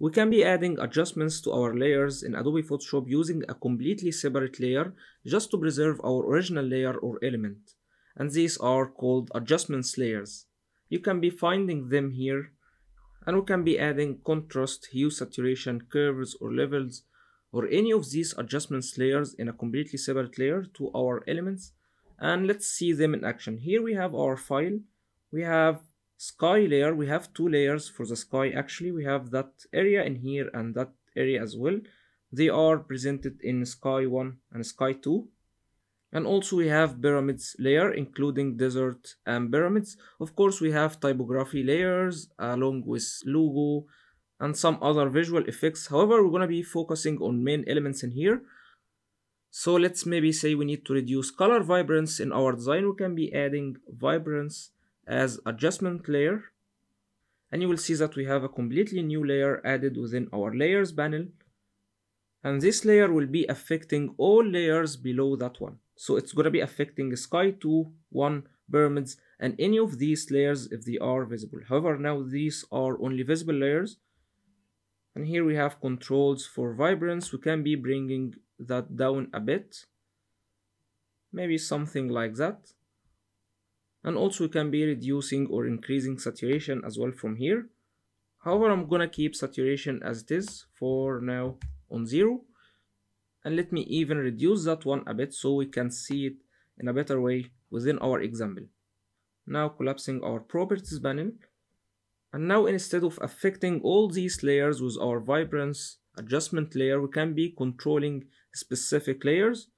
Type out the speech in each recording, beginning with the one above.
we can be adding adjustments to our layers in Adobe Photoshop using a completely separate layer just to preserve our original layer or element. And these are called adjustments layers. You can be finding them here and we can be adding contrast, hue, saturation, curves or levels or any of these adjustments layers in a completely separate layer to our elements and let's see them in action. Here we have our file, we have sky layer we have two layers for the sky. Actually we have that area in here and that area as well. They are presented in sky 1 and sky 2 and also we have pyramids layer including desert and pyramids. Of course we have typography layers along with logo and some other visual effects. However we're going to be focusing on main elements in here. So let's maybe say we need to reduce color vibrance in our design. We can be adding vibrance as adjustment layer. And you will see that we have a completely new layer added within our layers panel. And this layer will be affecting all layers below that one. So it's going to be affecting sky 2 1 pyramids and any of these layers if they are visible. However now these are only visible layers. And here we have controls for vibrance. We can be bringing that down a bit. Maybe something like that and also we can be reducing or increasing saturation as well from here. However I'm gonna keep saturation as it is for now on zero. And let me even reduce that one a bit so we can see it in a better way within our example now collapsing our properties panel and now instead of affecting all these layers with our vibrance adjustment layer we can be controlling specific layers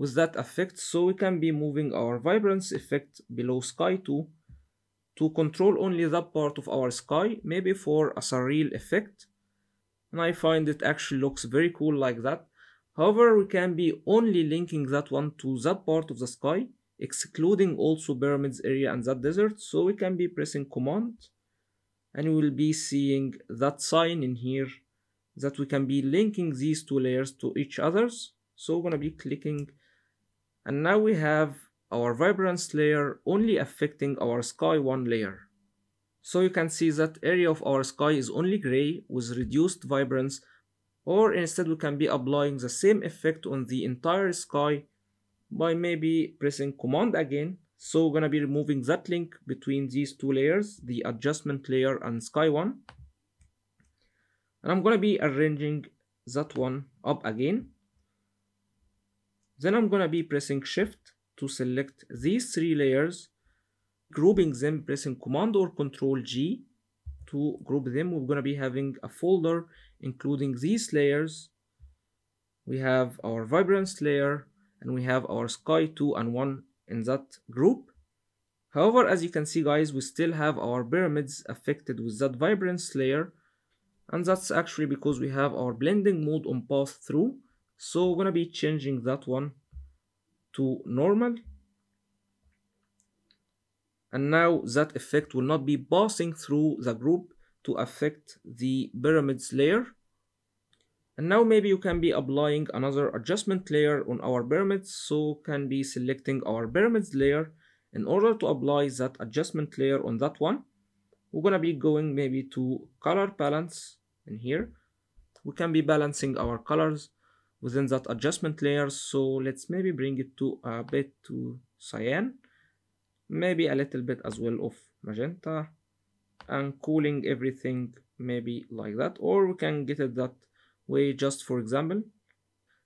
with that effect so we can be moving our vibrance effect below sky 2 to control only that part of our sky maybe for a surreal effect. And I find it actually looks very cool like that. However we can be only linking that one to that part of the sky excluding also pyramids area and that desert so we can be pressing command. And we will be seeing that sign in here that we can be linking these two layers to each others. So we're to be clicking and now we have our vibrance layer only affecting our sky 1 layer. So you can see that area of our sky is only gray with reduced vibrance or instead we can be applying the same effect on the entire sky by maybe pressing command again. So we're gonna be removing that link between these two layers the adjustment layer and sky one. And I'm gonna be arranging that one up again then I'm gonna be pressing shift to select these three layers, grouping them pressing command or control G to group them. We're gonna be having a folder including these layers. We have our vibrance layer and we have our sky 2 and 1 in that group. However, as you can see guys, we still have our pyramids affected with that vibrance layer and that's actually because we have our blending mode on pass through so we're gonna be changing that one to normal. And now that effect will not be passing through the group to affect the pyramids layer. And now maybe you can be applying another adjustment layer on our pyramids. So can be selecting our pyramids layer in order to apply that adjustment layer on that one. We're gonna be going maybe to color balance in here. We can be balancing our colors within that adjustment layer. So let's maybe bring it to a bit to cyan maybe a little bit as well of magenta and cooling everything maybe like that. Or we can get it that way just for example.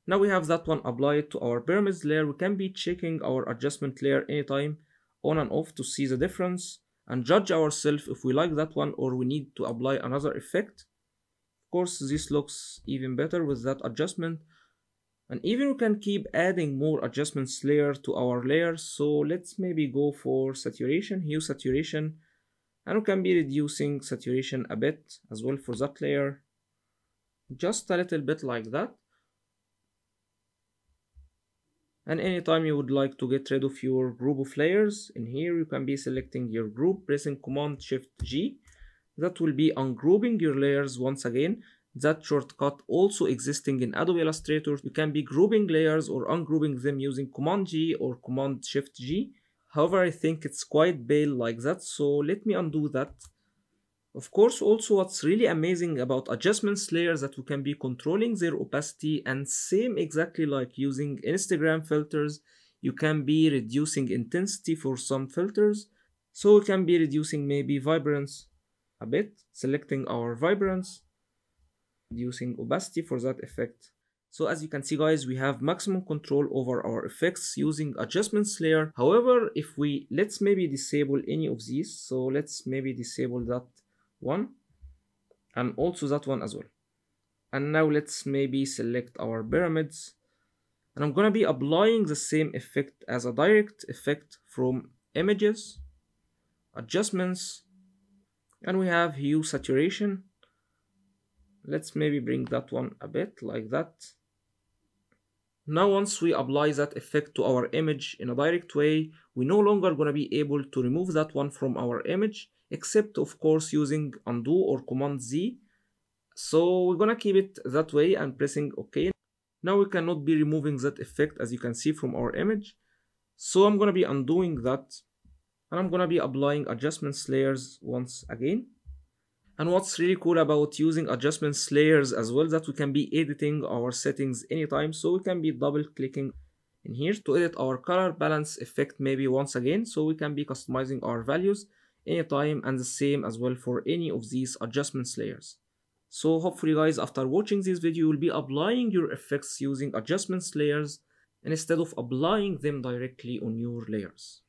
Now we have that one applied to our pyramids layer. We can be checking our adjustment layer anytime on and off to see the difference and judge ourselves if we like that one or we need to apply another effect. Of course this looks even better with that adjustment and even we can keep adding more adjustments layer to our layer. so let's maybe go for saturation hue saturation. And we can be reducing saturation a bit as well for that layer. Just a little bit like that. And anytime you would like to get rid of your group of layers in here you can be selecting your group pressing command shift G. That will be ungrouping your layers once again that shortcut also existing in Adobe Illustrator. You can be grouping layers or ungrouping them using Command G or Command Shift G. However, I think it's quite pale like that, so let me undo that. Of course, also what's really amazing about adjustments layers that we can be controlling their opacity and same exactly like using Instagram filters, you can be reducing intensity for some filters. So we can be reducing maybe vibrance a bit, selecting our vibrance, reducing opacity for that effect. So as you can see guys, we have maximum control over our effects using adjustments layer. However, if we, let's maybe disable any of these. So let's maybe disable that one and also that one as well. And now let's maybe select our pyramids and I'm gonna be applying the same effect as a direct effect from images, adjustments, and we have hue saturation. Let's maybe bring that one a bit like that. Now once we apply that effect to our image in a direct way, we no longer gonna be able to remove that one from our image, except of course using undo or command Z. So we're gonna keep it that way and pressing OK. Now we cannot be removing that effect as you can see from our image. So I'm gonna be undoing that and I'm gonna be applying adjustments layers once again. And what's really cool about using adjustments layers as well that we can be editing our settings anytime. So we can be double clicking in here to edit our color balance effect maybe once again. So we can be customizing our values anytime and the same as well for any of these adjustments layers. So hopefully guys after watching this video you will be applying your effects using adjustments layers instead of applying them directly on your layers.